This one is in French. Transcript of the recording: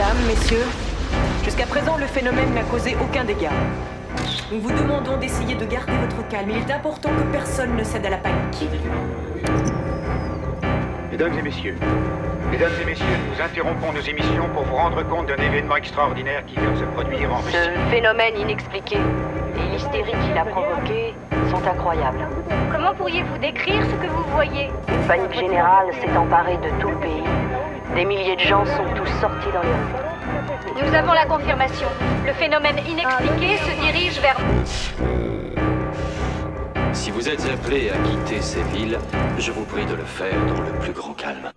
Mesdames, messieurs, jusqu'à présent, le phénomène n'a causé aucun dégât. Nous vous demandons d'essayer de garder votre calme. Il est important que personne ne cède à la panique. Mesdames et messieurs, Mesdames et messieurs, nous interrompons nos émissions pour vous rendre compte d'un événement extraordinaire qui vient de se produire en Russie. Ce phénomène inexpliqué et l'hystérie qu'il a provoqué sont incroyables. Comment pourriez-vous décrire ce que vous voyez? Une panique générale s'est emparée de tout le pays. Des milliers de gens sont tous sortis dans les rues. Nous avons la confirmation. Le phénomène inexpliqué se dirige vers... Si vous êtes appelé à quitter ces villes, je vous prie de le faire dans le plus grand calme.